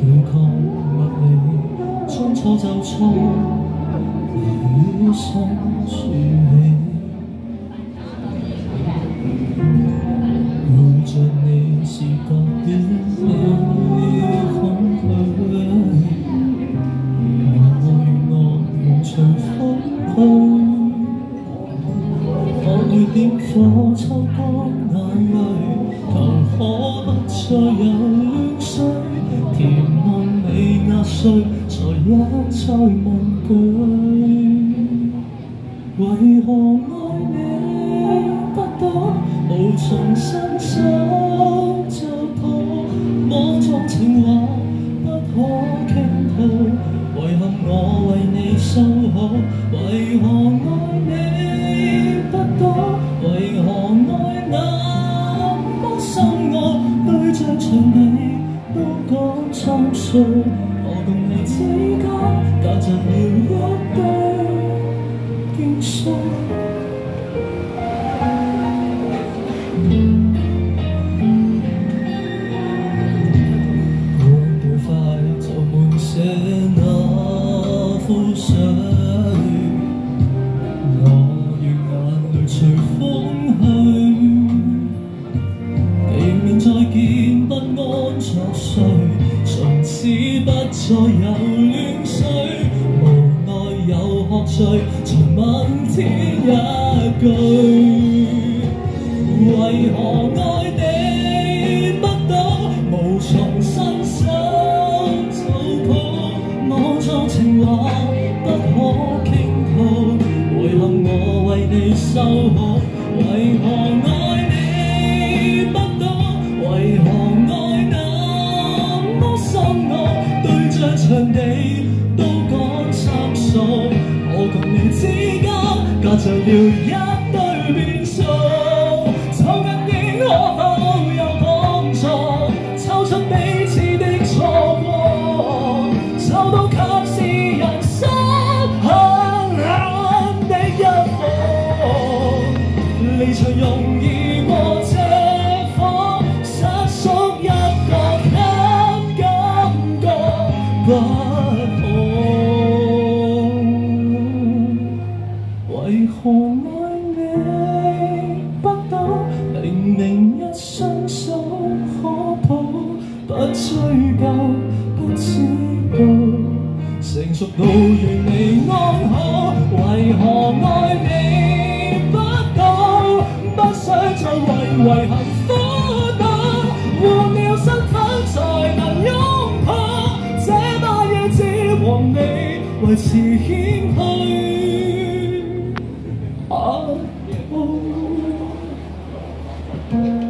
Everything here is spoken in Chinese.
对抗物理，冲错就错，拿余生竖起。爱着你是特别，恐惧，拒，爱我无从抗拒，我会点火抽干眼泪。为何爱你不多，无从伸手就抱，莽撞情话不可倾吐，遗憾我为你收好。为何爱你不多，为何爱那么深奥，对著你都讲心酸，我共你之间。隔。枯水，我愿眼泪随风去。避免再见，不安作睡，从此不再有乱水，无奈又喝醉，寻问天一句。为何爱你不懂？为何爱那么深我？对着墙地都讲测数，我共你之间隔着了一堆变数。不妥，为何爱你不到？明明一双手可抱，不追究，不知道，成熟到愿你安好。为何爱你不到？不想再为遗憾苦恼，换了身。望你维持谦虚，